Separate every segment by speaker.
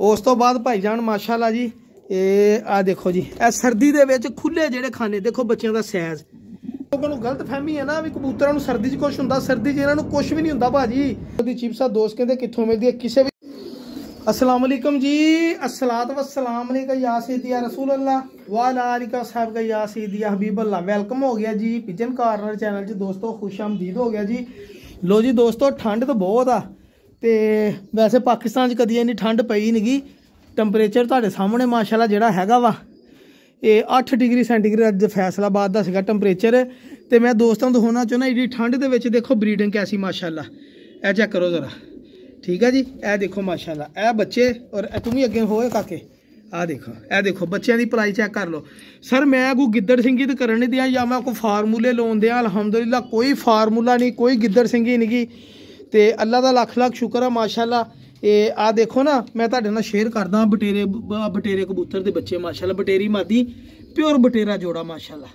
Speaker 1: ਉਸ ਤੋਂ ਬਾਅਦ ਭਾਈ ਭਾਈਜਾਨ, ਮਾਸ਼ਾਅੱਲਾ ਜੀ, ਇਹ ਆ ਦੇਖੋ ਜੀ, ਇਹ ਸਰਦੀ ਦੇ ਵਿੱਚ ਖੁੱਲੇ ਜਿਹੜੇ ਖਾਨੇ, ਦੇਖੋ ਬੱਚਿਆਂ ਦਾ ਸਾਈਜ਼ ਲੋਕਾਂ ਨੂੰ ਗਲਤ ਫਹਿਮੀ ਹੈ ਨਾ ਵੀ ਕਬੂਤਰਾਂ ਨੂੰ ਸਰਦੀ 'ਚ ਕੁਝ ਹੁੰਦਾ, ਸਰਦੀ 'ਚ ਇਹਨਾਂ ਨੂੰ ਕੁਝ ਵੀ ਨਹੀਂ ਹੁੰਦਾ ਭਾਜੀ। ਉਹਦੀ ਚਿਪਸਾ ਦੋਸਤ ਕਹਿੰਦੇ, ਕਿੱਥੋਂ ਮਿਲਦੀ ਹੈ, ਕਿਸੇ ਵੀ ਅਸਲਾਮ ਅਲੈਕਮ ਜੀ, ਅਸਲਾਤ ਵਸਲਾਮ ਅਲੈਕਾ ਯਾ ਸਈਦੀਆ ਰਸੂਲ ਅੱਲਾ ਵਾਲਾ ਅਲੈਕਾ ਸਾਹਿਬ ਕਾ ਯਾ ਸਈਦੀਆ ਹਬੀਬ ਅੱਲਾ ਵੈਲਕਮ ਹੋ ਗਿਆ ਜੀ, ਪਿਜਨ ਕਾਰਨਰ ਚੈਨਲ 'ਚ ਦੋਸਤੋ, ਖੁਸ਼ ਆਮਦੀਦ ਹੋ ਗਿਆ ਜੀ। ਲੋ ਜੀ ਦੋਸਤੋ, ਠੰਡ ਤਾਂ ਬਹੁਤ ਆ। ਤੇ ਵੈਸੇ ਪਾਕਿਸਤਾਨ 'ਚ ਕਦੀ ਇੰਨੀ ਠੰਡ ਪਈ ਨਹੀਂਗੀ ਟੈਂਪਰੇਚਰ ਤੁਹਾਡੇ ਸਾਹਮਣੇ ਮਾਸ਼ਾਅੱਲਾ ਜਿਹੜਾ ਹੈਗਾ ਵਾ, ਇਹ 8 ਡਿਗਰੀ ਸੈਂਟੀਗ੍ਰੇਡ ਅੱਜ ਫੈਸਲਾਬਾਦ ਦਾ ਸੀਗਾ ਟੈਂਪਰੇਚਰ ਤੇ ਮੈਂ ਦੋਸਤਾਂ ਨੂੰ ਦਿਖਾਉਣਾ ਚਾਹੁੰਦਾ, ਇਹਦੀ ਠੰਡ ਦੇ ਵਿੱਚ ਦੇਖੋ ਬਰੀਡਿੰਗ ਕੈਸੀ ਮਾਸ਼ਾਅੱਲਾ। ਇਹ ਚੈੱਕ ਕਰੋ ਜ਼ਰਾ। ਠੀਕ ਹੈ ਜੀ? ਇਹ ਦੇਖੋ ਮਾਸ਼ਾਅੱਲਾ। ਇਹ ਬੱਚੇ ਔਰ ਇਹ ਤੂੰ ਵੀ ਅੱਗੇ ਹੋਏ ਕਾਕੇ। ਆ ਦੇਖੋ, ਇਹ ਦੇਖੋ, ਬੱਚਿਆਂ ਦੀ ਪ੍ਰਾਈਸ ਚੈੱਕ ਕਰ ਲਓ। ਸਰ, ਮੈਂ ਕੋ ਗਿੱਦੜ ਸਿੰਘੀ ਤੇ ਕਰਨ ਨਹੀਂ ਦਿਆਂ ਜਾਂ ਮੈਂ ਕੋ ਫਾਰਮੂਲੇ ਲਾਉਣ ਦਿਆਂ? ਅਲਹਮਦੁਲਿਲਾ, ਕੋਈ ਫਾਰਮੂਲਾ ਨਹੀਂ, ਕੋਈ ਗਿੱਦੜ ਸਿੰਘੀ ਨਹੀਂਗੀ ਤੇ ਅੱਲਾ ਦਾ ਲੱਖ ਲੱਖ ਸ਼ੁਕਰ ਆ, ਮਾਸ਼ਾਅੱਲਾ। ਇਹ ਆ ਦੇਖੋ ਨਾ, ਮੈਂ ਤੁਹਾਡੇ ਨਾਲ ਸ਼ੇਅਰ ਕਰਦਾ ਬਟੇਰੇ ਬਟੇਰੇ ਕਬੂਤਰ ਦੇ ਬੱਚੇ, ਮਾਸ਼ਾਅੱਲਾ। ਬਟੇਰੀ ਮਾਦੀ ਪਿਓਰ ਬਟੇਰਾ ਜੋੜਾ, ਮਾਸ਼ਾਅੱਲਾ।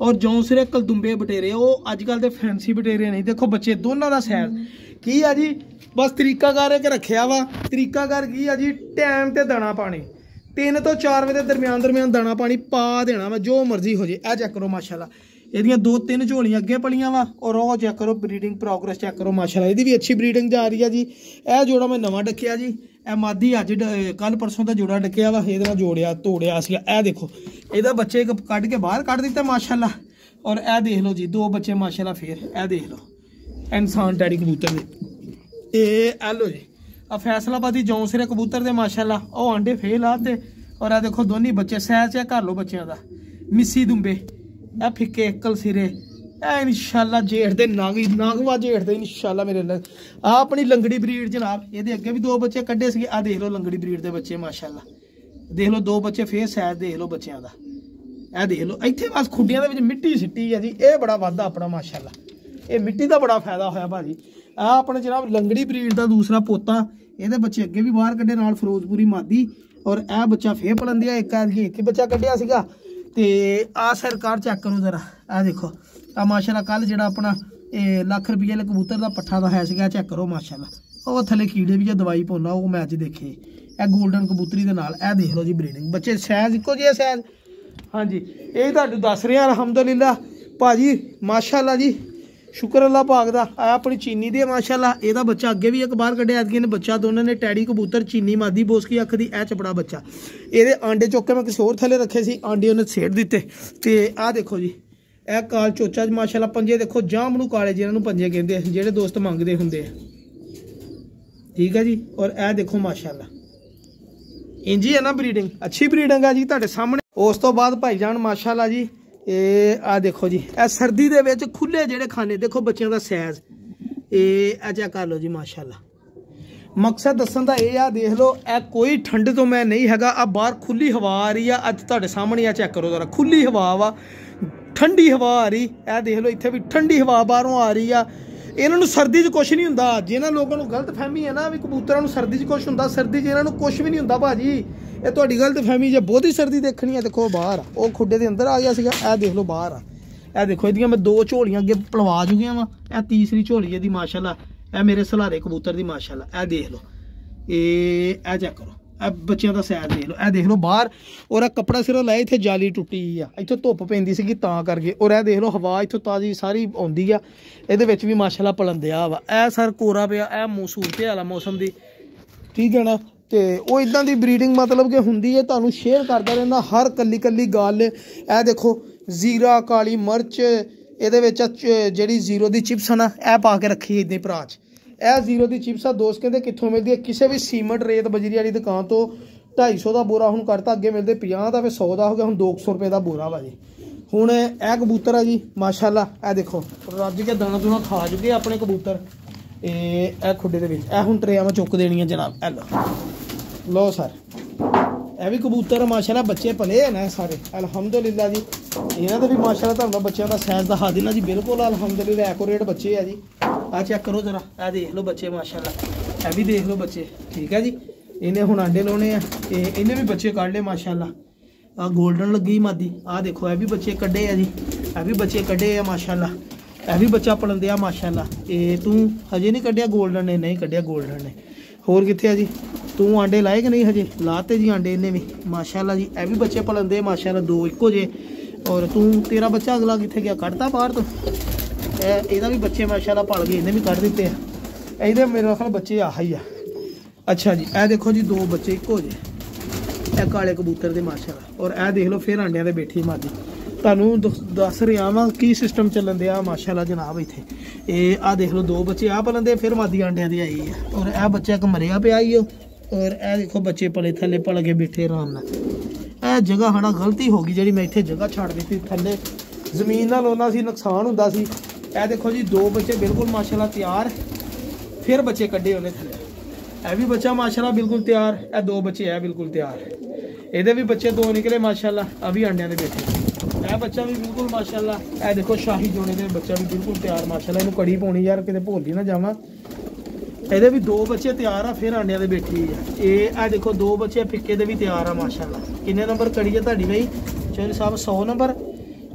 Speaker 1: ਔਰ ਜੌਂਸਰੇ ਕਲਦੁੰਬੇ ਬਟੇਰੇ, ਉਹ ਅੱਜ ਕੱਲ ਦੇ ਫੈਂਸੀ ਬਟੇਰੇ ਨਹੀਂ। ਦੇਖੋ ਬੱਚੇ, ਦੋਨਾਂ ਦਾ ਸਾਈਜ਼ ਕੀ ਆ ਜੀ? ਬਸ ਤਰੀਕਾਕਾਰ ਇੱਕ ਰੱਖਿਆ ਵਾ। ਤਰੀਕਾਕਾਰ ਕੀ ਆ ਜੀ? ਟਾਈਮ ਤੇ ਦਾਣਾ ਪਾਣੀ। 3 ਤੋਂ 4 ਵਜੇ ਦੇ ਦਰਮਿਆਨ ਦਰਮਿਆਨ ਦਾਣਾ ਪਾਣੀ ਪਾ ਦੇਣਾ ਵਾ, ਜੋ ਮਰਜ਼ੀ ਹੋ ਜੇ। ਇਹ ਚੈੱਕ ਕਰੋ, ਮਾਸ਼ਾਅੱਲਾ। ਇਹਦੀਆਂ ਦੋ ਤਿੰਨ ਝੋਲੀਆਂ ਅੱਗੇ ਪਲੀਆਂ ਵਾ, ਔਰ ਉਹ ਚੈੱਕ ਕਰੋ ਬਰੀਡਿੰਗ ਪ੍ਰੋਗਰੈਸ ਚੈੱਕ ਕਰੋ, ਮਾਸ਼ਾਅੱਲਾ, ਇਹਦੀ ਵੀ ਅੱਛੀ ਬਰੀਡਿੰਗ ਜਾ ਰਹੀ ਆ ਜੀ। ਇਹ ਜੋੜਾ ਮੈਂ ਨਵਾਂ ਡੱਕਿਆ ਜੀ, ਇਹ ਮਾਦੀ ਅੱਜ ਕੱਲ ਪਰਸੋਂ ਦਾ ਜੋੜਾ ਡੱਕਿਆ ਵਾ, ਇਹਦੇ ਨਾਲ ਜੋੜਿਆ, ਤੋੜਿਆ ਸੀ ਇਹ ਦੇਖੋ, ਇਹਦਾ ਬੱਚੇ ਇੱਕ ਕੱਢ ਕੇ ਬਾਹਰ ਕੱਢ ਦਿੱਤਾ, ਮਾਸ਼ਾਅੱਲਾ, ਔਰ ਇਹ ਦੇਖ ਲਓ ਜੀ, ਦੋ ਬੱਚੇ, ਮਾਸ਼ਾਅੱਲਾ, ਫੇਰ ਇਹ ਦੇਖ ਲਓ, ਇਨਸਾਨ ਡੈਡੀ ਕਬੂਤਰ ਦੇ। ਇਹ ਆ ਲਓ ਜੀ ਆ ਫੈਸਲਾਬਾਦੀ ਜੌਂਸਰੇ ਕਬੂਤਰ ਦੇ, ਮਾਸ਼ਾਅੱਲਾ, ਉਹ ਆਂਡੇ ਫੇਲ ਆ ਤੇ, ਔਰ ਆ ਦੇਖੋ ਦੋਨੀ ਬੱਚੇ ਸਹਿ ਚੈੱਕ ਕਰ ਲਓ ਬੱਚਿਆਂ ਦਾ। ਮਿੱਸੀ ਦੁੰਬੇ ਇਹ ਫਿੱਕੇ ਅਕਲ ਸਿਰੇ। ਇਹ ਇਨਸ਼ਾਅੱਲਾ ਜੇਠ ਦੇ ਨਾਗੀ ਨਾਗਵਾ ਜੇਠ ਦੇ ਇਨਸ਼ਾਅੱਲਾ ਮੇਰੇ ਨਾਲ। ਆ ਆਪਣੀ ਲੰਗੜੀ ਬਰੀਡ ਜਨਾਬ, ਇਹਦੇ ਅੱਗੇ ਵੀ ਦੋ ਬੱਚੇ ਕੱਢੇ ਸੀਗੇ। ਆ ਦੇਖ ਲਓ ਲੰਗੜੀ ਬਰੀਡ ਦੇ ਬੱਚੇ, ਮਾਸ਼ਾਅੱਲਾ। ਦੇਖ ਲਓ ਦੋ ਬੱਚੇ ਫੇਰ ਸਹਿਜ ਦੇਖ ਲਓ ਬੱਚਿਆਂ ਦਾ। ਇਹ ਦੇਖ ਲਓ, ਇੱਥੇ ਬਸ ਖੁੱਡੀਆਂ ਦੇ ਵਿੱਚ ਮਿੱਟੀ ਸਿੱਟੀ ਹੈ ਜੀ। ਇਹ ਬੜਾ ਵਾਧਾ ਆਪਣਾ, ਮਾਸ਼ਾਅੱਲਾ। ਇਹ ਮਿੱਟੀ ਦਾ ਬੜਾ ਫਾਇਦਾ ਹੋਇਆ ਭਾਜੀ। ਆ ਆਪਣੇ ਜਨਾਬ ਲੰਗੜੀ ਬਰੀਡ ਦਾ ਦੂਸਰਾ ਪੋਤਾ, ਇਹਦੇ ਬੱਚੇ ਅੱਗੇ ਵੀ ਬਾਹਰ ਕੱਢੇ ਨਾਲ ਫਿਰੋਜ਼ਪੁਰੀ ਮਾਦੀ। ਔਰ ਇਹ ਬੱਚਾ ਫੇਰ ਪਲੰਦਿਆ, ਇੱਕ ਆ ਇੱਕ ਹੀ ਬੱਚਾ ਕੱਢਿਆ ਸੀਗਾ। ਤੇ ਆ ਸਰਕਾਰ ਚੈੱਕ ਕਰੋ ਜ਼ਰਾ। ਆ ਦੇਖੋ ਆ ਮਾਸ਼ਾਅੱਲਾ ਕੱਲ ਜਿਹੜਾ ਆਪਣਾ, ਇਹ ਲੱਖ ਰੁਪਏ ਵਾਲੇ ਕਬੂਤਰ ਦਾ ਪੱਠਾ ਦਾ ਹੈ ਸੀਗਾ ਚੈੱਕ ਕਰੋ ਮਾਸ਼ਾਅੱਲਾ। ਉਹ ਥੱਲੇ ਕੀੜੇ ਵੀ ਜੇ ਦਵਾਈ ਪਾਉਣਾ, ਉਹ ਮੈਂ ਅੱਜ ਦੇਖੇ। ਇਹ 골ਡਨ ਕਬੂਤਰੀ ਦੇ ਨਾਲ, ਇਹ ਦੇਖ ਲਓ ਜੀ ਬਰੀਡਿੰਗ ਬੱਚੇ ਸਾਈਜ਼ ਇੱਕੋ ਜਿਹੇ ਸਾਈਜ਼ ਹਾਂਜੀ, ਇਹ ਤੁਹਾਨੂੰ ਦੱਸ ਰਿਹਾ, ਅਲਹਮਦੁਲਿਲਾ। ਭਾਜੀ, ਮਾਸ਼ਾਅੱਲਾ ਜੀ ਸ਼ੁਕਰ ਅੱਲਾ ਪਾਕ ਦਾ ਆ ਆਪਣੀ ਚੀਨੀ ਦੇ, ਮਾਸ਼ਾਅੱਲਾ ਇਹਦਾ ਬੱਚਾ ਅੱਗੇ ਵੀ ਇੱਕ ਬਾਹਰ ਕੱਢਿਆ, ਐਤਕੀ ਨੇ ਬੱਚਾ ਦੋਨਾਂ ਨੇ ਟੈਡੀ ਕਬੂਤਰ, ਚੀਨੀ ਮਾਦੀ, ਬੋਸਕੀ ਅੱਖ ਦੀ, ਇਹ ਚਪੜਾ ਬੱਚਾ। ਇਹਦੇ ਆਂਡੇ ਚੁੱਕ ਕੇ ਮੈਂ ਕਿਸੇ ਹੋਰ ਥੱਲੇ ਰੱਖੇ ਸੀ, ਆਂਡੇ ਉਹਨੇ ਛੇੜ ਦਿੱਤੇ। ਤੇ ਆਹ ਦੇਖੋ ਜੀ, ਇਹ ਕਾਲ ਚੋਚਾ ਜੀ ਮਾਸ਼ਾਅੱਲਾ, ਪੰਜੇ ਦੇਖੋ, ਜਾਮ ਨੂੰ ਕਾਲੇ ਜਿਹਨਾਂ ਨੂੰ ਪੰਜੇ ਕਹਿੰਦੇ ਜਿਹੜੇ ਦੋਸਤ ਮੰਗਦੇ ਹੁੰਦੇ ਆ। ਠੀਕ ਹੈ ਜੀ? ਔਰ ਇਹ ਦੇਖੋ, ਮਾਸ਼ਾਅੱਲਾ। ਇੰਜੀ ਹੈ ਨਾ ਬਰੀਡਿੰਗ ਅੱਛੀ ਬਰੀਡਿੰਗ ਆ ਜੀ, ਤੁਹਾਡੇ ਸਾਹਮਣੇ। ਉਸ ਤੋਂ ਬਾਅਦ ਭਾਈਜਾਨ, ਮਾਸ਼ਾਅੱਲਾ ਜੀ ਇਹ ਆ ਦੇਖੋ ਜੀ, ਇਹ ਸਰਦੀ ਦੇ ਵਿੱਚ ਖੁੱਲੇ ਜਿਹੜੇ ਖਾਣੇ ਦੇਖੋ ਬੱਚਿਆਂ ਦਾ ਸਾਈਜ਼ ਇਹ ਆ ਚੈੱਕ ਕਰ ਲਓ ਜੀ, ਮਾਸ਼ਾਅੱਲਾ। ਮਕਸਦ ਦੱਸਣ ਦਾ ਇਹ ਆ, ਦੇਖ ਲਓ, ਇਹ ਕੋਈ ਠੰਡ ਤੋਂ ਮੈਂ ਨਹੀਂ ਹੈਗਾ ਆ ਬਾਹਰ ਖੁੱਲੀ ਹਵਾ ਆ ਰਹੀ ਆ, ਅੱਜ ਤੁਹਾਡੇ ਸਾਹਮਣੇ ਆ ਚੈੱਕ ਕਰੋ ਜ਼ਰਾ ਖੁੱਲੀ ਹਵਾ ਵਾ, ਠੰਡੀ ਹਵਾ ਆ ਰਹੀ, ਇਹ ਦੇਖ ਲਓ, ਇੱਥੇ ਵੀ ਠੰਡੀ ਹਵਾ ਬਾਹਰੋਂ ਆ ਰਹੀ ਆ। ਇਹਨਾਂ ਨੂੰ ਸਰਦੀ 'ਚ ਕੁਝ ਨਹੀਂ ਹੁੰਦਾ। ਜਿਹਨਾਂ ਲੋਕਾਂ ਨੂੰ ਗਲਤ ਫਹਿਮੀ ਹੈ ਨਾ ਵੀ ਕਬੂਤਰਾਂ ਨੂੰ ਸਰਦੀ 'ਚ ਕੁਝ ਹੁੰਦਾ, ਸਰਦੀ 'ਚ ਇਹਨਾਂ ਨੂੰ ਕੁਝ ਵੀ ਨਹੀਂ ਹੁੰਦਾ ਭਾਜੀ। ਇਹ ਤੁਹਾਡੀ ਗਲਤ ਫਹਿਮੀ ਜੇ ਬਹੁਤੀ ਸਰਦੀ ਦੇਖਣੀ ਹੈ, ਦੇਖੋ ਬਾਹਰ ਆ। ਉਹ ਖੁੱਡੇ ਦੇ ਅੰਦਰ ਆ ਗਿਆ ਸੀਗਾ, ਇਹ ਦੇਖ ਲਓ ਬਾਹਰ ਆ। ਇਹ ਦੇਖੋ ਇਹਦੀਆਂ ਮੈਂ ਦੋ ਝੋਲੀਆਂ ਅੱਗੇ ਪਲਵਾ ਚੁੱਕੀਆਂ ਵਾ। ਇਹ ਤੀਸਰੀ ਝੋਲੀ ਇਹਦੀ, ਮਾਸ਼ਾਅੱਲਾ। ਇਹ ਮੇਰੇ ਸਲਾਰੇ ਕਬੂਤਰ ਦੀ, ਮਾਸ਼ਾਅੱਲਾ। ਇਹ ਦੇਖ ਲਓ। ਇਹ ਇਹ ਚੈੱਕ ਕਰੋ। ਇਹ ਬੱਚਿਆਂ ਦਾ ਸਾਈਜ਼ ਦੇਖ ਲਓ, ਇਹ ਦੇਖ ਲਓ ਬਾਹਰ, ਔਰ ਇਹ ਕੱਪੜਾ ਸਿਰੋਂ ਲਾਇਆ ਇੱਥੇ ਜਾਲੀ ਟੁੱਟੀ ਆ। ਇੱਥੋਂ ਧੁੱਪ ਪੈਂਦੀ ਸੀਗੀ ਤਾਂ ਕਰਕੇ, ਔਰ ਇਹ ਦੇਖ ਲਓ ਹਵਾ ਇੱਥੋਂ ਤਾਜ਼ੀ ਸਾਰੀ ਆਉਂਦੀ ਆ। ਇਹਦੇ ਵਿੱਚ ਵੀ ਮਾਸ਼ਾਅੱਲਾ ਪਲੰਦਿਆ ਵਾ। ਇਹ ਸਰ ਕੋਰਾ ਪਿਆ, ਇਹ ਮੌਸੂਮਤੇ ਵਾਲਾ ਮੌਸਮ ਦੀ। ਠੀਕ ਹੈ ਨਾ? ਤੇ ਉਹ ਇਦਾਂ ਦੀ ਬਰੀਡਿੰਗ ਮਤਲਬ ਕਿ ਹੁੰਦੀ ਹੈ ਤੁਹਾਨੂੰ ਸ਼ੇਅਰ ਕਰਦਾ ਰਹਿੰਦਾ ਹਰ ਕੱਲੀ ਕੱਲੀ ਗੱਲ। ਇਹ ਦੇਖੋ, ਜ਼ੀਰਾ, ਕਾਲੀ ਮਿਰਚ, ਇਹਦੇ ਵਿੱਚ ਜਿਹੜੀ ਜ਼ੀਰੋ ਦੀ ਚਿਪਸ ਆ ਨਾ, ਇਹ ਪਾ ਕੇ ਰੱਖੀ ਇਦਾਂ ਭਰਾ ਚ। ਇਹ ਜ਼ੀਰੋ ਦੀ ਚਿਪਸ ਆ ਦੋਸਤ ਕਹਿੰਦੇ ਕਿੱਥੋਂ ਮਿਲਦੀ ਹੈ ਕਿਸੇ ਵੀ ਸੀਮੈਂਟ ਰੇਤ ਬਜਰੀ ਵਾਲੀ ਦੁਕਾਨ ਤੋਂ 250 ਦਾ ਬੋਰਾ ਹੁਣ ਕਰਤਾ ਅੱਗੇ ਮਿਲਦੇ 50 ਦਾ ਫਿਰ 100 ਦਾ ਹੋ ਗਿਆ ਹੁਣ 200 ਰੁਪਏ ਦਾ ਬੋਰਾ ਵਾ ਜੀ। ਹੁਣ ਇਹ ਕਬੂਤਰ ਆ ਜੀ ਮਾਸ਼ਾਅੱਲਾ ਇਹ ਦੇਖੋ। ਰੱਜ ਕੇ ਦਾਣਾ ਦੂਣਾ ਖਾ ਚੁੱਕੇ ਆਪਣੇ ਕਬੂਤਰ। ਇਹ ਇਹ ਖੁੱਡੇ ਦੇ ਵਿੱਚ ਇਹ ਹੁਣ ਟਰੇਆਂ ਮੈਂ ਚੁੱਕ ਦੇਣੀਆਂ ਜਨਾਬ ਇਹ ਲਓ। ਲਓ ਸਰ ਇਹ ਵੀ ਕਬੂਤਰ ਆ, ਮਾਸ਼ਾਅੱਲਾ ਬੱਚੇ ਪਲੇ ਆ ਨਾ ਇਹ ਸਾਰੇ ਅਲਹਮਦੁਲਿਲਾ ਜੀ। ਇਹਨਾਂ ਦੇ ਵੀ ਮਾਸ਼ਾਅੱਲਾ ਤੁਹਾਨੂੰ ਬੱਚਿਆਂ ਦਾ ਸਾਈਜ਼ ਦਿਖਾ ਦੇਣਾ ਜੀ ਬਿਲਕੁਲ ਅਲਹਮਦੁਲਿਲਾ ਐਕੋਰੇਟ ਬੱਚੇ ਆ ਜੀ। ਆ ਚੈੱਕ ਕਰੋ ਜਰਾ। ਆ ਦੇਖ ਲਓ ਬੱਚੇ, ਮਾਸ਼ਾਅੱਲਾ। ਇਹ ਵੀ ਦੇਖ ਲਓ ਬੱਚੇ। ਠੀਕ ਹੈ ਜੀ? ਇਹਨੇ ਹੁਣ ਆਂਡੇ ਲਾਉਣੇ ਆ। ਤੇ ਇਹਨੇ ਵੀ ਬੱਚੇ ਕੱਢ ਲਏ, ਮਾਸ਼ਾਅੱਲਾ। ਆ ਗੋਲਡਨ ਲੱਗੀ ਮਾਦੀ। ਆ ਦੇਖੋ, ਇਹ ਵੀ ਬੱਚੇ ਕੱਢੇ ਆ ਜੀ। ਇਹ ਵੀ ਬੱਚੇ ਕੱਢੇ ਆ, ਮਾਸ਼ਾਅੱਲਾ। ਇਹ ਵੀ ਬੱਚਾ ਪਲੰਦਿਆ ਮਾਸ਼ਾਅੱਲਾ। ਇਹ ਤੂੰ ਹਜੇ ਨਹੀਂ ਕੱਢਿਆ ਗੋਲਡਨ ਨੇ? ਨਹੀਂ ਕੱਢਿਆ ਗੋਲਡਨ ਨੇ। ਹੋਰ ਕਿੱਥੇ ਆ ਜੀ? ਤੂੰ ਆਂਡੇ ਲਾਏ ਕਿ ਨਹੀਂ ਹਜੇ? ਲਾਤੇ ਜੀ ਆਂਡੇ ਇਹਨੇ ਵੀ। ਮਾਸ਼ਾਅੱਲਾ ਜੀ, ਇਹ ਵੀ ਬੱਚੇ ਪਲੰਦੇ ਮਾਸ਼ਾਅੱਲਾ। ਦੋ ਇੱਕੋ ਜੇ ਔਰ ਤੂੰ, ਤੇਰਾ ਬੱਚਾ ਅਗਲਾ ਕਿੱਥੇ ਗਿਆ? ਕੱਢਤਾ ਬਾਹਰ ਤੋਂ? ਇਹਦਾ ਵੀ ਬੱਚੇ ਮਾਸ਼ਾਅੱਲਾ ਪਲ ਗਏ ਇਹਨੇ ਵੀ ਕੱਢ ਦਿੱਤੇ ਆ। ਇਹਦੇ ਮੇਰੇ ਖਿਆਲ ਬੱਚੇ ਆਹ ਹੀ ਆ। ਅੱਛਾ ਜੀ, ਇਹ ਦੇਖੋ ਜੀ ਦੋ ਬੱਚੇ ਇੱਕੋ ਜਿਹੇ। ਇਹ ਕਾਲੇ ਕਬੂਤਰ ਦੇ ਮਾਸ਼ਾਅੱਲਾ। ਔਰ ਇਹ ਦੇਖ ਲਓ ਫਿਰ ਆਂਡਿਆਂ ਦੇ ਬੈਠੀ ਮਾਦੀ ਤੁਹਾਨੂੰ ਦੱਸ- ਦੱਸ ਰਿਹਾ ਵਾਂ ਕੀ ਸਿਸਟਮ ਚੱਲਣ ਦਿਆ ਮਾਸ਼ਾਅੱਲਾ ਜਨਾਬ ਇੱਥੇ। ਇਹ ਆ ਦੇਖ ਲਓ ਦੋ ਬੱਚੇ ਆ ਪਲੰਦੇ ਫਿਰ ਮਾਦੀ ਆਂਡਿਆਂ ਦੀ ਆਈ ਆ। ਔਰ ਇਹ ਬੱਚਾ ਇੱਕ ਮਰਿਆ ਪਿਆ ਹੀ ਓ। ਔਰ ਇਹ ਦੇਖੋ ਬੱਚੇ ਪਲੇ ਥੱਲੇ ਪਲ ਕੇ ਬੈਠੇ ਆਰਾਮ ਨਾਲ। ਇਹ ਜਗ੍ਹਾ ਹਨਾ ਗਲਤੀ ਹੋ ਗਈ ਜਿਹੜੀ ਮੈਂ ਇੱਥੇ ਜਗ੍ਹਾ ਛੱਡ ਦਿੱਤੀ ਥੱਲੇ। ਜ਼ਮੀਨ ਨਾਲ ਉਹਨਾਂ ਸੀ, ਨੁਕਸਾਨ ਹੁੰਦਾ ਸੀ। ਇਹ ਦੇਖੋ ਜੀ, ਦੋ ਬੱਚੇ ਬਿਲਕੁਲ ਮਾਸ਼ਾਅੱਲਾ ਤਿਆਰ, ਫਿਰ ਬੱਚੇ ਕੱਢੇ ਉਹਨੇ ਥੱਲੇ। ਇਹ ਵੀ ਬੱਚਾ ਮਾਸ਼ਾਅੱਲਾ ਬਿਲਕੁਲ ਤਿਆਰ, ਇਹ ਦੋ ਬੱਚੇ ਹੈ ਬਿਲਕੁਲ ਤਿਆਰ। ਇਹਦੇ ਵੀ ਬੱਚੇ ਦੋ ਨਿਕਲੇ ਮਾਸ਼ਾਅੱਲਾ ਆ ਵੀ ਆਂਡਿਆਂ ਦੇ ਬੈਠੇ। ਇਹ ਬੱਚਾ ਵੀ ਬਿਲਕੁਲ ਮਾਸ਼ਾਅੱਲਾ, ਇਹ ਦੇਖੋ ਸ਼ਾਹੀ ਜੋੜੇ ਦੇ ਬੱਚਾ ਵੀ ਬਿਲਕੁਲ ਤਿਆਰ ਮਾਸ਼ਾਅੱਲਾ, ਇਹਨੂੰ ਕੜੀ ਪਾਉਣੀ ਯਾਰ, ਕਿਤੇ ਭੁੱਲ ਹੀ ਨਾ ਜਾਵਾਂ। ਇਹਦੇ ਵੀ ਦੋ ਬੱਚੇ ਤਿਆਰ ਆ, ਫਿਰ ਆਂਡਿਆਂ ਦੇ ਬੈਠੀ ਆ। ਇਹ ਆ ਦੇਖੋ ਦੋ ਬੱਚੇ ਫਿੱਕੇ ਦੇ ਵੀ ਤਿਆਰ ਆ ਮਾਸ਼ਾਅੱਲਾ। ਕਿੰਨੇ ਨੰਬਰ ਕੜੀ ਆ ਤੁਹਾਡੀ ਬਈ? ਚੌਧਰੀ ਸਾਹਿਬ 100 ਨੰਬਰ।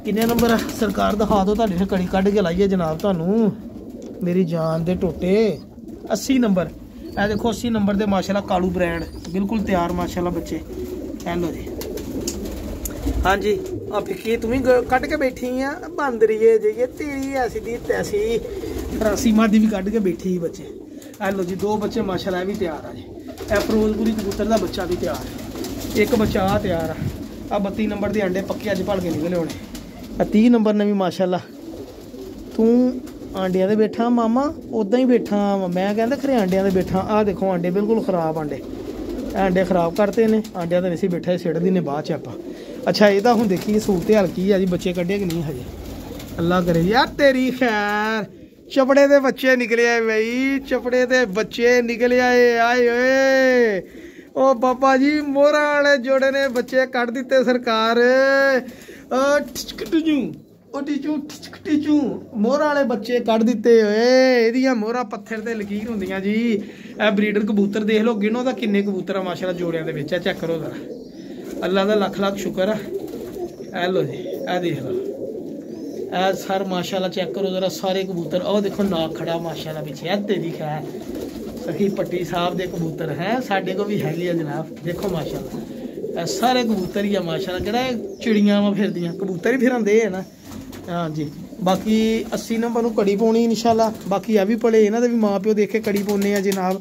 Speaker 1: ਕਿੰਨੇ ਨੰਬਰ ਸਰਕਾਰ ਦਿਖਾ ਦਿਓ ਤੁਹਾਡੀ ਫਿਰ ਕੜੀ ਕੱਢ ਕੇ ਲਾਈਏ ਜਨਾਬ ਤੁਹਾਨੂੰ। ਮੇਰੀ ਜਾਨ ਦੇ ਟੋਟੇ। 80 ਨੰਬਰ। ਇਹ ਦੇਖੋ 80 ਨੰਬਰ ਦੇ ਮਾਸ਼ਾਅੱਲਾ ਕਾਲੂ ਬ੍ਰਾਂਡ। ਬਿਲਕੁਲ ਤਿਆਰ ਮਾਸ਼ਾਅੱਲਾ ਬੱਚੇ। ਇਹ ਲਓ ਜੀ। ਹਾਂਜੀ ਆ ਫਿੱਕੀ, ਤੂੰ ਵੀ ਕੱਢ ਕੇ ਬੈਠੀ ਆ। ਬਾਂਦਰੀਏ ਜੇ ਤੇਰੀ ਐਸੀ ਦੀ ਤੈਸੀ। ਫਰਾਸੀ ਦੀ ਵੀ ਕੱਢ ਕੇ ਬੈਠੀ ਸੀ ਬੱਚੇ। ਇਹ ਲਓ ਜੀ, ਦੋ ਬੱਚੇ ਮਾਸ਼ਾਅੱਲਾ ਇਹ ਵੀ ਤਿਆਰ ਆ ਜੀ। ਇਹ ਫਿਰੋਜ਼ਪੁਰੀ ਕਬੂਤਰ ਦਾ ਬੱਚਾ ਵੀ ਤਿਆਰ ਹੈ ਇੱਕ ਬੱਚਾ ਆ ਤਿਆਰ ਆ। ਆ 32 ਨੰਬਰ ਦੇ ਅੰਡੇ ਪੱਕੇ ਅੱਜ ਭਲ ਕੇ ਨਿਕਲੇ ਹੋਣੇ। ਆ 30 ਨੰਬਰ ਨੇ ਵੀ ਮਾਸ਼ਾਅੱਲਾ। ਤੂੰ ਆਂਡਿਆਂ ਦੇ ਬੈਠਾ, ਮਾਮਾ ਉਦਾਂ ਹੀ ਬੈਠਾ ਮੈਂ ਕਹਿੰਦਾ ਖਰੇ ਆਂਡਿਆਂ ਦੇ ਬੈਠਾ। ਆਹ ਦੇਖੋ, ਆਂਡੇ ਬਿਲਕੁਲ ਖਰਾਬ ਆਂਡੇ। ਇਹ ਆਂਡੇ ਖਰਾਬ ਕਰਤੇ ਨੇ। ਆਂਡਿਆਂ ਦੇ ਨਹੀਂ ਸੀ ਬੈਠਾ ਇਹ ਸਿੱਟਦੀ ਬਾਅਦ ਚ ਆਪਾਂ। ਅੱਛਾ, ਇਹ ਤਾਂ ਹੁਣ ਦੇਖੀਏ ਸੂਰਤ ਹਾਲ ਕੀ ਆ ਜੀ, ਬੱਚੇ ਕੱਢੇ ਕਿ ਨਹੀਂ ਹਜੇ? ਅੱਲਾ ਕਰੇ, ਯਾਰ ਤੇਰੀ ਖੈਰ। ਚਪੜੇ ਦੇ ਬੱਚੇ ਨਿਕਲੇ ਆਏ ਬਈ, ਚਪੜੇ ਦੇ ਬੱਚੇ ਨਿਕਲੇ ਆਏ ਆਏ ਓਏ। ਉਹ ਬਾਬਾ ਜੀ, ਮੋਹਰਾਂ ਵਾਲੇ ਜੋੜੇ ਨੇ ਬੱਚੇ ਕੱਢ ਦਿੱਤੇ ਸਰਕਾਰ। ਟਿਚਕਟਜੂ ਉਹ ਟਿਚੂ ਮੋਹਰਾਂ ਵਾਲੇ ਬੱਚੇ ਕੱਢ ਦਿੱਤੇ ਓਏ, ਇਹਦੀਆਂ ਮੋਹਰਾਂ ਪੱਥਰ ਤੇ ਲਕੀਰ ਹੁੰਦੀਆਂ ਜੀ। ਇਹ ਬਰੀਡਰ ਕਬੂਤਰ ਦੇਖ ਲਓ, ਗਿਣੋ ਦਾ ਕਿੰਨੇ ਕਬੂਤਰ ਆ ਮਾਸ਼ਾਅੱਲਾ ਜੋੜਿਆਂ ਦੇ ਵਿੱਚ ਆ ਚੈੱਕ ਕਰੋ ਜ਼ਰਾ। ਅੱਲਾ ਦਾ ਲੱਖ ਲੱਖ ਸ਼ੁਕਰ ਆ। ਇਹ ਲੋ ਜੀ, ਇਹ ਦੇਖ ਲਓ। ਇਹ ਸਰ ਮਾਸ਼ਾਅੱਲਾ ਚੈੱਕ ਕਰੋ ਜ਼ਰਾ, ਸਾਰੇ ਕਬੂਤਰ ਉਹ ਦੇਖੋ ਨਾਕ ਖੜਾ ਮਾਸ਼ਾਅੱਲਾ ਪਿੱਛੇ, ਇਹ ਤੇਰੀ ਖੈ ਸਖੀ ਪੱਟੀ ਸਾਹਿਬ ਦੇ ਕਬੂਤਰ ਹੈ, ਸਾਡੇ ਕੋਲ ਵੀ ਹੈਗੇ ਆ ਜਨਾਬ, ਦੇਖੋ ਮਾਸ਼ਾਅੱਲਾ। ਇਹ ਸਾਰੇ ਕਬੂਤਰ ਹੀ ਆ, ਮਾਸ਼ਾਅੱਲਾ, ਜਿਹੜਾ ਚਿੜੀਆਂ ਵਾ ਫਿਰਦੀਆਂ। ਕਬੂਤਰ ਹੀ ਫਿਰਾਂਦੇ ਆ ਨਾ। ਹਾਂਜੀ ਬਾਕੀ 80 ਨੰਬਰ ਨੂੰ ਕੜੀ ਪਾਉਣੀ, ਇਨਸ਼ਾਅੱਲਾ। ਬਾਕੀ ਆ ਵੀ ਪੜੇ ਇਹਨਾਂ ਦੇ ਵੀ ਮਾਪਿਓ ਦੇਖ ਕੇ ਕੜੀ ਪਾਉਨੇ ਆ ਜਨਾਬ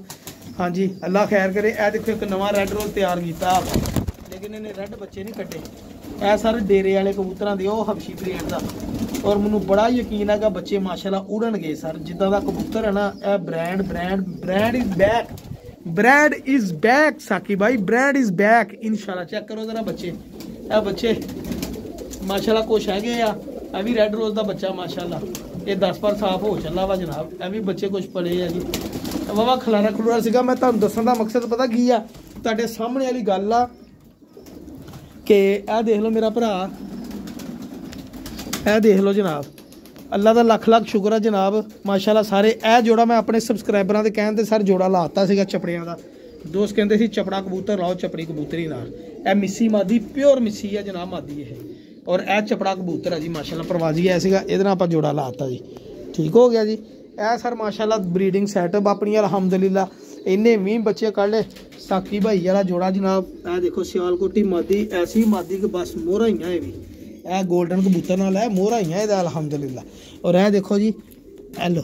Speaker 1: ਹਾਂਜੀ ਅੱਲਾ ਖੈਰ ਕਰੇ। ਇਹ ਦੇਖੋ, ਇੱਕ ਨਵਾਂ ਰੈੱਡ ਰੋਲ ਤਿਆਰ ਕੀਤਾ। ਲੇਕਿਨ ਇਹਨੇ ਰੈੱਡ ਬੱਚੇ ਨਹੀਂ ਕੱਢੇ ਇਹ ਸਾਰੇ ਡੇਰੇ ਵਾਲੇ ਕਬੂਤਰਾਂ ਦੇ, ਉਹ ਹਬਸ਼ੀ ਬਰੀਡ ਦਾ। ਔਰ ਮੈਨੂੰ ਬੜਾ ਯਕੀਨ ਹੈਗਾ, ਬੱਚੇ, ਮਾਸ਼ਾਅੱਲਾ, ਉੜਨਗੇ, ਸਰ। ਜਿੱਦਾਂ ਦਾ ਕਬੂਤਰ ਹੈ ਨਾ, ਇਹ brand brand brand is back brand is back Saki Bhai bread is back ਇਨਸ਼ਾਅੱਲਾ ਚੈੱਕ ਕਰੋ ਜ਼ਰਾ ਬੱਚੇ। ਇਹ ਬੱਚੇ, ਮਾਸ਼ਾਅੱਲਾ ਕੁਛ ਹੈਗੇ ਆ। ਇਹ ਵੀ ਰੈੱਡ ਰੋਜ਼ ਦਾ ਬੱਚਾ, ਮਾਸ਼ਾਅੱਲਾ। ਇਹ 10 ਪਰ ਸਾਫ਼ ਹੋ ਚੱਲਾ ਵਾ ਜਨਾਬ। ਇਹ ਵੀ ਬੱਚੇ ਕੁਛ ਪਲੇ ਆ ਜੀ। ਵਾਵਾ ਖਲਾਰਾ ਖਲੂਰਾ ਸੀਗਾ। ਮੈਂ ਤੁਹਾਨੂੰ ਦੱਸਣ ਦਾ ਮਕਸਦ ਪਤਾ ਕੀ ਆ? ਤੁਹਾਡੇ ਸਾਹਮਣੇ ਵਾਲੀ ਗੱਲ ਆ ਕਿ ਇਹ ਦੇਖ ਲਓ ਮੇਰਾ ਭਰਾ। ਇਹ ਦੇਖ ਲਓ ਜਨਾਬ। ਅੱਲਾ ਦਾ ਲੱਖ ਲੱਖ ਸ਼ੁਕਰ ਆ ਜਨਾਬ, ਮਾਸ਼ਾਅੱਲਾ ਸਾਰੇ। ਇਹ ਜੋੜਾ ਮੈਂ ਆਪਣੇ ਸਬਸਕ੍ਰਾਈਬਰਾਂ ਦੇ ਕਹਿਣ ਤੇ ਸਰ ਜੋੜਾ ਲਾਤਾ ਸੀਗਾ ਚਪੜਿਆਂ ਦਾ। ਦੋਸਤ ਕਹਿੰਦੇ ਸੀ, ਚਪੜਾ ਕਬੂਤਰ ਲਾਓ, ਚਪੜੀ ਕਬੂਤਰੀ ਨਾਲ। ਇਹ ਮਿੱਸੀ ਮਾਦੀ ਪਿਓਰ ਮਿੱਸੀ ਆ ਜਨਾਬ ਮਾਦੀ ਇਹ। ਔਰ ਇਹ ਚਪੜਾ ਕਬੂਤਰ ਆ ਜੀ, ਮਾਸ਼ਾਅੱਲਾ ਪ੍ਰਵਾਜੀ ਆਇਆ ਸੀਗਾ, ਇਹਦੇ ਨਾਲ ਆਪਾਂ ਜੋੜਾ ਲਾਤਾ ਜੀ। ਠੀਕ ਹੋ ਗਿਆ ਜੀ। ਇਹ ਸਰ ਮਾਸ਼ਾਅੱਲਾ ਬਰੀਡਿੰਗ ਸੈਟਅਪ ਆਪਣੀ, ਅਲਹਮਦੁਲਿਲਾ। ਇੰਨੇ 20 ਬੱਚੇ ਕੱਢ ਲਏ। ਸਾਕੀ ਭਾਈ ਵਾਲਾ ਜੋੜਾ ਜਨਾਬ, ਇਹ ਦੇਖੋ ਸਿਆਲਕੋਟੀ ਮਾਦੀ, ਐਸੀ ਮਾਦੀ ਕਿ ਬਸ ਮੋਹਰਾ ਹੀ ਆ ਇਹ ਵੀ। ਇਹ 골ਡਨ ਕਬੂਤਰ ਨਾਲ ਹੈ ਮੋਹਰਾ ਹੀ ਆ ਇਹਦਾ, ਅਲਹਮਦੁਲਿਲਾ। ਔਰ ਇਹ ਦੇਖੋ ਜੀ, ਇਹ ਲੋ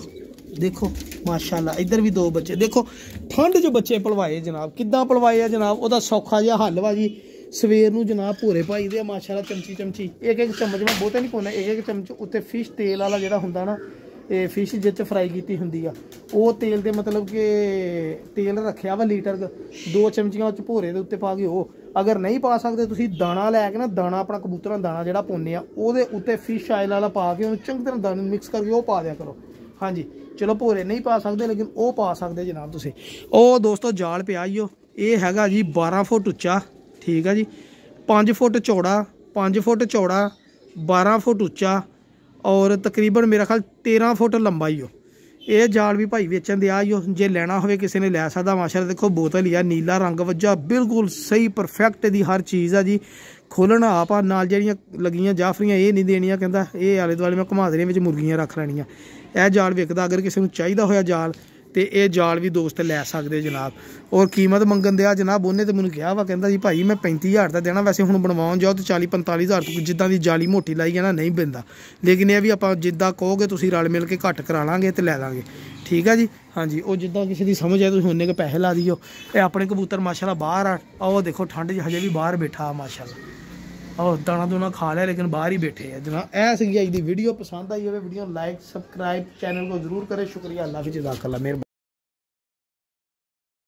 Speaker 1: ਦੇਖੋ, ਮਾਸ਼ਾਅੱਲਾ, ਇੱਧਰ ਵੀ ਦੋ ਬੱਚੇ। ਦੇਖੋ, ਠੰਡ 'ਚ ਬੱਚੇ ਪਲਵਾਏ ਜਨਾਬ, ਕਿੱਦਾਂ ਪਲਵਾਏ ਆ ਜਨਾਬ? ਉਹਦਾ ਸੌਖਾ ਜਿਹਾ ਹੱਲ ਵਾ ਜੀ। ਸਵੇਰ ਨੂੰ ਜਨਾਬ ਭੂਰੇ ਭਾਈ ਦੇ ਆ, ਮਾਸ਼ਾਅੱਲਾ ਚਮਚੀ ਚਮਚੀ ਇੱਕ ਇੱਕ ਚਮਚ ਮੈਂ ਬਹੁਤੇ ਨਹੀਂ ਪਾਉਣਾ ਇੱਕ ਇੱਕ ਚਮਚ ਉੱਤੇ ਫਿਸ਼ ਤੇਲ ਵਾਲਾ ਜਿਹੜਾ ਹੁੰਦਾ ਨਾ ਇਹ ਫਿਸ਼ ਜਿੱਚ ਫਰਾਈ ਕੀਤੀ ਹੁੰਦੀ ਆ। ਉਹ ਤੇਲ ਦੇ ਮਤਲਬ ਕਿ ਤੇਲ ਰੱਖਿਆ ਵਾ ਲੀਟਰ ਦੋ ਚਮਚੀਆਂ ਉੱਚ ਭੋਰੇ ਦੇ ਉੱਤੇ ਪਾ ਕੇ ਉਹ। ਅਗਰ ਨਹੀਂ ਪਾ ਸਕਦੇ, ਤੁਸੀਂ ਦਾਣਾ ਲੈ ਕੇ ਨਾ, ਦਾਣਾ ਆਪਣਾ ਕਬੂਤਰਾਂ ਦਾਣਾ ਜਿਹੜਾ ਪਾਉਂਦੇ ਆ, ਉਹਦੇ ਉੱਤੇ ਫਿਸ਼ ਆਇਲ ਵਾਲਾ ਪਾ ਕੇ ਉਹਨੂੰ ਚੰਗੀ ਤਰ੍ਹਾਂ ਦਾਣੇ ਮਿਕਸ ਕਰਕੇ ਉਹ ਪਾ ਦਿਆ ਕਰੋ। ਹਾਂਜੀ, ਚਲੋ ਭੋਰੇ ਨਹੀਂ ਪਾ ਸਕਦੇ, ਲੇਕਿਨ ਉਹ ਪਾ ਸਕਦੇ ਜਨਾਬ ਤੁਸੀਂ। ਉਹ ਦੋਸਤੋ ਜਾਲ ਪਿਆ ਈਓ ਇਹ ਹੈਗਾ ਜੀ 12 ਫੁੱਟ ਉੱਚਾ, ਠੀਕ ਆ ਜੀ। 5 ਫੁੱਟ ਚੌੜਾ 5 ਫੁੱਟ ਚੌੜਾ 12 ਫੁੱਟ ਉੱਚਾ ਔਰ ਤਕਰੀਬਨ ਮੇਰਾ ਖਿਆਲ 13 ਫੁੱਟ ਲੰਬਾ ਹੀ ਉਹ ਇਹ ਜਾਲ ਵੀ ਭਾਈ ਵੇਚਣ ਦੇ ਆਈਓ ਜੇ ਲੈਣਾ ਹੋਵੇ ਕਿਸੇ ਨੇ ਲੈ ਸਕਦਾ ਮਾਸ਼ਾਅੱਲਾ ਦੇਖੋ, ਬੋਤਲ ਹੀ ਆ, ਨੀਲਾ ਰੰਗ ਵੱਜਾ, ਬਿਲਕੁਲ ਸਹੀ ਪਰਫੈਕਟ ਦੀ ਹਰ ਚੀਜ਼ ਆ ਜੀ। ਖੋਲਣਾ ਆਪ ਆ, ਨਾਲ ਜਿਹੜੀਆਂ ਲੱਗੀਆਂ ਜਾਫਰੀਆਂ, ਇਹ ਨਹੀਂ ਦੇਣੀਆਂ, ਕਹਿੰਦਾ, ਇਹ ਆਲੇ ਦੁਆਲੇ ਮੈਂ ਘੁਮਾ ਦੇਣੇ ਵਿੱਚ ਮੁਰਗੀਆਂ ਰੱਖ ਲੈਣੀਆਂ। ਇਹ ਜਾਲ ਵਿਕਦਾ, ਅਗਰ ਕਿਸੇ ਨੂੰ ਚਾਹੀਦਾ ਹੋਇਆ ਜਾਲ ਤੇ ਇਹ ਜਾਲ ਵੀ ਦੋਸਤ ਲੈ ਸਕਦੇ ਜਨਾਬ। ਔਰ ਕੀਮਤ ਮੰਗਣ ਦੇ ਆ ਜਨਾਬ, ਉਹਨੇ ਤੇ ਮੈਨੂੰ ਕਿਹਾ ਵਾ, ਕਹਿੰਦਾ ਜੀ ਭਾਈ ਮੈਂ 35000 ਦਾ ਦੇਣਾ, ਵੈਸੇ ਹੁਣ ਬਣਵਾਉਣ ਜਾਓ ਤੇ 40 45000 ਤੋਂ ਜਿੱਦਾਂ ਦੀ ਜਾਲੀ ਮੋਟੀ ਲਾਈ ਹੈ ਨਾ, ਨਹੀਂ ਪੈਂਦਾ ਲੇਕਿਨ ਇਹ ਵੀ ਆਪਾਂ ਜਿੱਦਾਂ ਕਹੋਗੇ ਤੁਸੀਂ ਰਲ ਮਿਲ ਕੇ ਘੱਟ ਕਰਾ ਲਾਂਗੇ ਤੇ ਲੈ ਲਾਂਗੇ। ਠੀਕ ਆ ਜੀ? ਹਾਂਜੀ, ਉਹ ਜਿੱਦਾਂ ਕਿਸੇ ਦੀ ਸਮਝ ਆਏ, ਤੁਸੀਂ ਉਹਨੇ ਕੇ ਪੈਸੇ ਲਾ ਦਿਓ। ਇਹ ਆਪਣੇ ਕਬੂਤਰ ਮਾਸ਼ਾਅੱਲਾ ਬਾਹਰ ਆ। ਆਹ ਉਹ ਦੇਖੋ, ਠੰਡ 'ਚ ਹਜੇ ਵੀ ਬਾਹਰ ਬੈਠਾ ਆ, ਮਾਸ਼ਾਅੱਲਾ। ਔਰ ਦਾਣਾ ਦੋਣਾ ਖਾ ਲਿਆ, ਲੇਕਿਨ ਬਾਹਰ ਹੀ ਬੈਠੇ ਆ। ਜਨਾ ਐ ਸੀਗੀ ਅੱਜ ਦੀ ਵੀਡੀਓ ਪਸੰਦ ਆਈ ਹੋਵੇ ਵੀਡੀਓ ਲਾਈਕ ਸਬਸਕ੍ਰਾਈਬ ਚੈਨਲ ਕੋ ਜਰੂਰ ਕਰੇ ਸ਼ੁਕਰੀਆ, ਅੱਲਾਹ ਹਾਫਿਜ਼ ਜਜ਼ਾਕ ਅੱਲਾ ਮਿਹਰਬਾਨੀ।